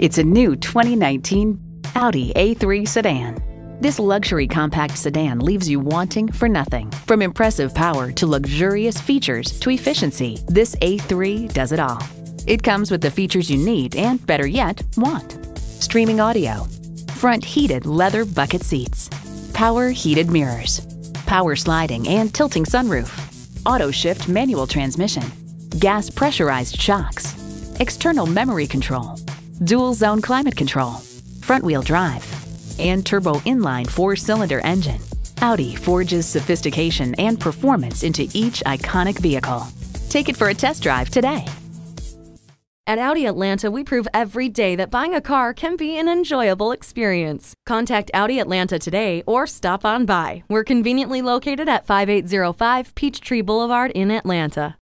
It's a new 2019 Audi A3 sedan. This luxury compact sedan leaves you wanting for nothing. From impressive power to luxurious features to efficiency, this A3 does it all. It comes with the features you need and, better yet, want. Streaming audio, front heated leather bucket seats, power heated mirrors, power sliding and tilting sunroof, auto shift manual transmission, gas pressurized shocks, external memory control, dual zone climate control, front wheel drive, and turbo inline four cylinder engine. Audi forges sophistication and performance into each iconic vehicle. Take it for a test drive today. At Audi Atlanta, we prove every day that buying a car can be an enjoyable experience. Contact Audi Atlanta today or stop on by. We're conveniently located at 5805 Peachtree Boulevard in Atlanta.